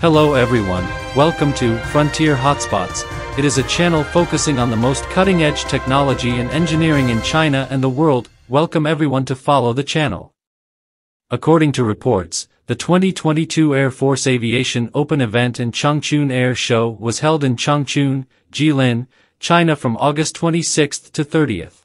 Hello everyone, welcome to Frontier Hotspots. It is a channel focusing on the most cutting-edge technology and engineering in China and the world. Welcome everyone to follow the channel. According to reports, the 2022 Air Force Aviation Open event and Changchun Air Show was held in Changchun, Jilin, China from August 26 to 30th.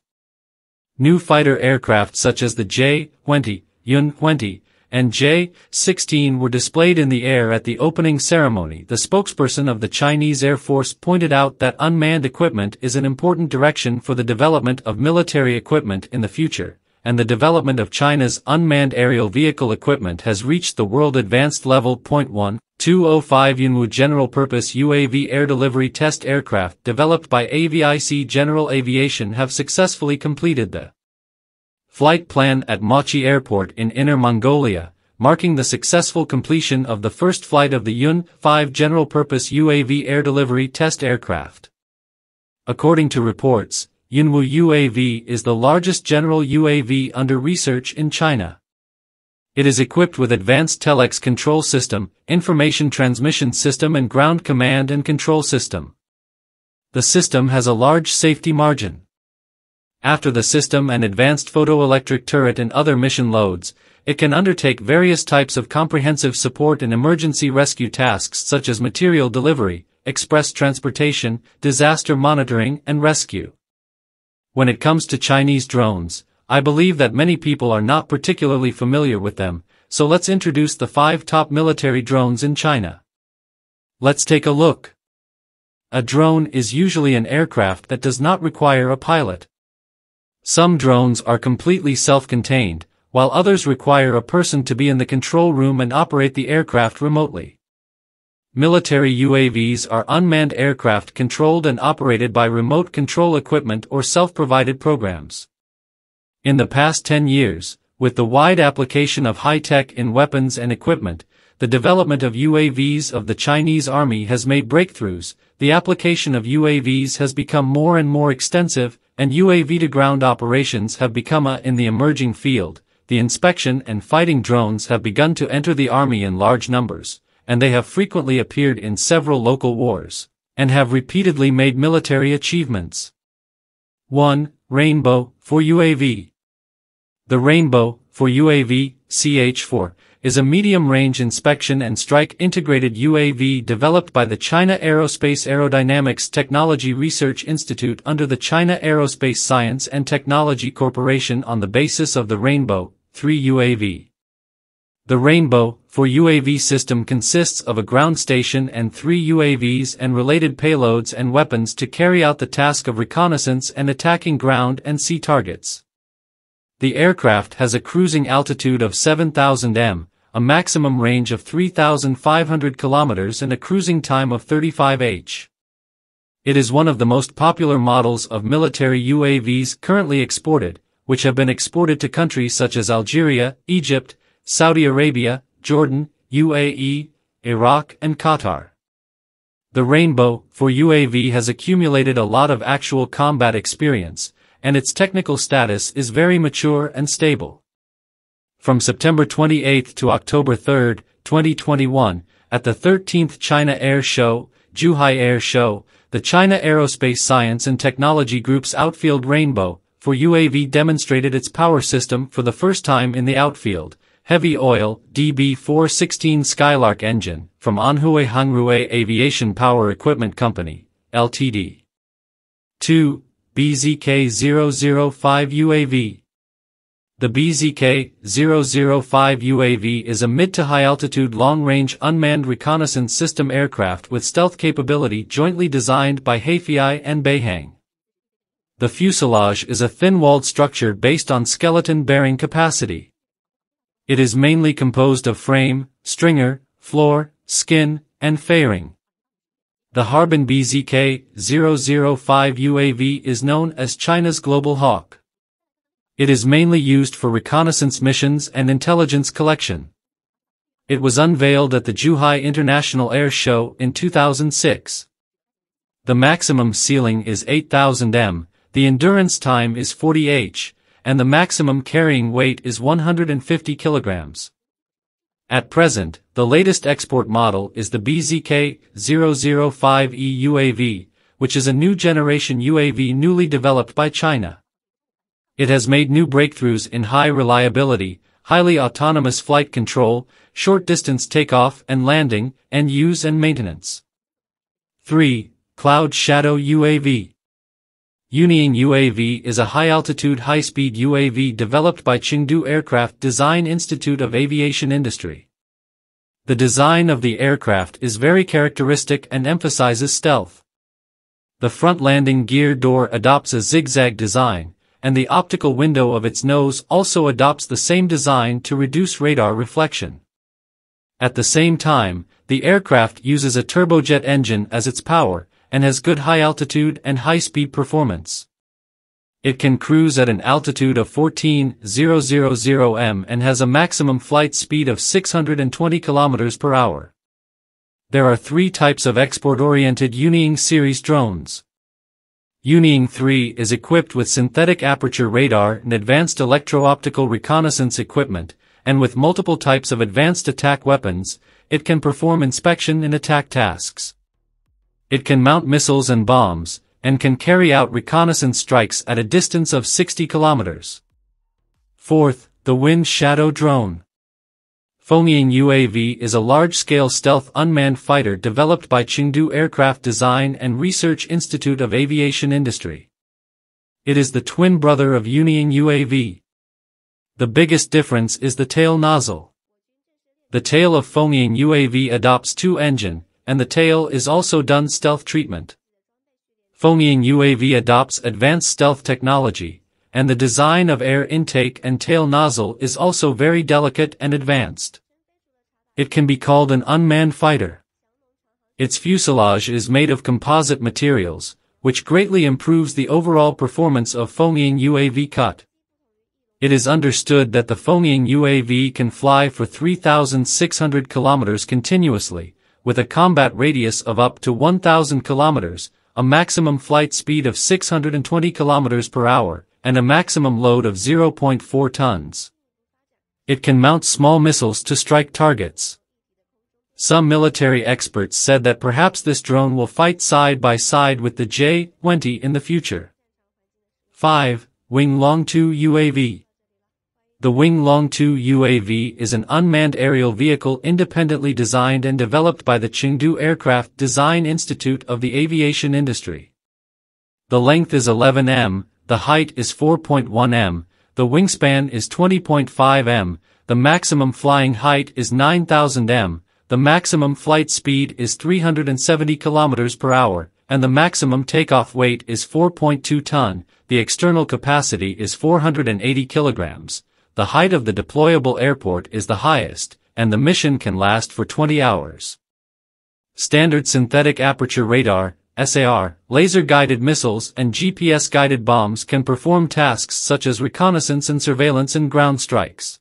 New fighter aircraft such as the J-20, Yun-20, and J-16 were displayed in the air at the opening ceremony. The spokesperson of the Chinese Air Force pointed out that unmanned equipment is an important direction for the development of military equipment in the future, and the development of China's unmanned aerial vehicle equipment has reached the world advanced level. Point 1. 205 Yunwu General Purpose UAV Air Delivery Test Aircraft developed by AVIC General Aviation have successfully completed the flight plan at Mochi Airport in Inner Mongolia, marking the successful completion of the first flight of the Yun-5 general-purpose UAV air delivery test aircraft. According to reports, Yunwu UAV is the largest general UAV under research in China. It is equipped with advanced telex control system, information transmission system and ground command and control system. The system has a large safety margin after the system and advanced photoelectric turret and other mission loads, it can undertake various types of comprehensive support and emergency rescue tasks such as material delivery, express transportation, disaster monitoring and rescue. When it comes to Chinese drones, I believe that many people are not particularly familiar with them, so let's introduce the five top military drones in China. Let's take a look. A drone is usually an aircraft that does not require a pilot. Some drones are completely self-contained, while others require a person to be in the control room and operate the aircraft remotely. Military UAVs are unmanned aircraft controlled and operated by remote control equipment or self-provided programs. In the past 10 years, with the wide application of high-tech in weapons and equipment, the development of UAVs of the Chinese Army has made breakthroughs, the application of UAVs has become more and more extensive, and UAV-to-ground operations have become a in the emerging field, the inspection and fighting drones have begun to enter the army in large numbers, and they have frequently appeared in several local wars, and have repeatedly made military achievements. 1. Rainbow, 4 UAV. The Rainbow, 4 UAV, CH-4, is a medium-range inspection and strike integrated UAV developed by the China Aerospace Aerodynamics Technology Research Institute under the China Aerospace Science and Technology Corporation on the basis of the Rainbow 3 UAV. The Rainbow 4 UAV system consists of a ground station and three UAVs and related payloads and weapons to carry out the task of reconnaissance and attacking ground and sea targets. The aircraft has a cruising altitude of 7,000 m, a maximum range of 3,500 kilometers and a cruising time of 35 h. It is one of the most popular models of military UAVs currently exported, which have been exported to countries such as Algeria, Egypt, Saudi Arabia, Jordan, UAE, Iraq and Qatar. The Rainbow, 4 UAV has accumulated a lot of actual combat experience, and its technical status is very mature and stable. From September 28 to October 3, 2021, at the 13th China Air Show, Zhuhai Air Show, the China Aerospace Science and Technology Group's outfield Rainbow 4 UAV demonstrated its power system for the first time in the outfield, heavy oil DB416 Skylark engine from Anhui Hengrui Aviation Power Equipment Company, Ltd. 2. BZK-005 UAV the BZK-005 UAV is a mid to high altitude long-range unmanned reconnaissance system aircraft with stealth capability jointly designed by Hefei and Beihang. The fuselage is a thin-walled structure based on skeleton bearing capacity. It is mainly composed of frame, stringer, floor, skin, and fairing. The Harbin BZK-005 UAV is known as China's Global Hawk. It is mainly used for reconnaissance missions and intelligence collection. It was unveiled at the Zhuhai International Air Show in 2006. The maximum ceiling is 8000 m, the endurance time is 40 h, and the maximum carrying weight is 150 kilograms. At present, The latest export model is the BZK-005E UAV, which is a new generation UAV newly developed by China. It has made new breakthroughs in high reliability, highly autonomous flight control, short-distance takeoff and landing, and use and maintenance. 3. Cloud Shadow UAV Yunying UAV is a high-altitude high-speed UAV developed by Chengdu Aircraft Design Institute of Aviation Industry. The design of the aircraft is very characteristic and emphasizes stealth. The front landing gear door adopts a zigzag design, and the optical window of its nose also adopts the same design to reduce radar reflection. At the same time, the aircraft uses a turbojet engine as its power, and has good high altitude and high speed performance. It can cruise at an altitude of 14,000 m and has a maximum flight speed of 620 km per hour. There are three types of export-oriented Yunying series drones. Yunying 3 is equipped with synthetic aperture radar and advanced electro-optical reconnaissance equipment, and with multiple types of advanced attack weapons, it can perform inspection and attack tasks. It can mount missiles and bombs, and can carry out reconnaissance strikes at a distance of 60 kilometers. Fourth, the Wind Shadow Drone. Fengying UAV is a large-scale stealth unmanned fighter developed by Chengdu Aircraft Design and Research Institute of Aviation Industry. It is the twin brother of Yunying UAV. The biggest difference is the tail nozzle. The tail of Fengying UAV adopts two-engine, and the tail is also done stealth treatment. Fengying UAV adopts advanced stealth technology, and the design of air intake and tail nozzle is also very delicate and advanced. It can be called an unmanned fighter. Its fuselage is made of composite materials, which greatly improves the overall performance of Fengying UAV cut. It is understood that the Fengying UAV can fly for 3,600 kilometers continuously, with a combat radius of up to 1,000 kilometers, a maximum flight speed of 620 kilometers per hour, and a maximum load of 0.4 tons. It can mount small missiles to strike targets. Some military experts said that perhaps this drone will fight side by side with the J-20 in the future. 5. Wing Loong 2 UAV the Wing Loong 2 UAV is an unmanned aerial vehicle independently designed and developed by the Chengdu Aircraft Design Institute of the aviation industry. The length is 11 m, the height is 4.1 m, the wingspan is 20.5 m, the maximum flying height is 9000 m, the maximum flight speed is 370 km per hour, and the maximum takeoff weight is 4.2 ton, the external capacity is 480 kilograms the height of the deployable airport is the highest, and the mission can last for 20 hours. Standard synthetic aperture radar, SAR, laser-guided missiles and GPS-guided bombs can perform tasks such as reconnaissance and surveillance and ground strikes.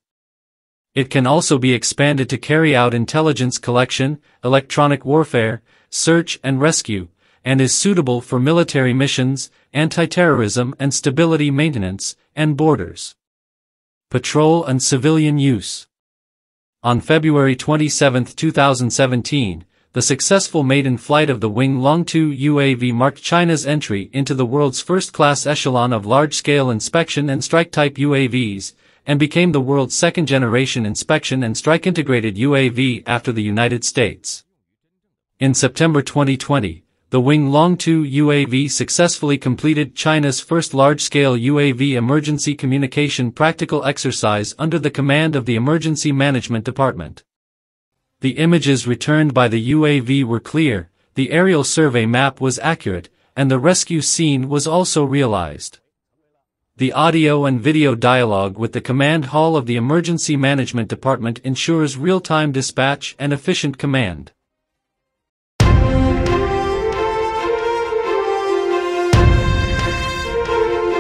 It can also be expanded to carry out intelligence collection, electronic warfare, search and rescue, and is suitable for military missions, anti-terrorism and stability maintenance, and borders patrol and civilian use. On February 27, 2017, the successful maiden flight of the Wing Loong 2 UAV marked China's entry into the world's first-class echelon of large-scale inspection and strike-type UAVs, and became the world's second-generation inspection and strike-integrated UAV after the United States. In September 2020, the Wing Loong 2 UAV successfully completed China's first large-scale UAV emergency communication practical exercise under the command of the Emergency Management Department. The images returned by the UAV were clear, the aerial survey map was accurate, and the rescue scene was also realized. The audio and video dialogue with the command hall of the Emergency Management Department ensures real-time dispatch and efficient command.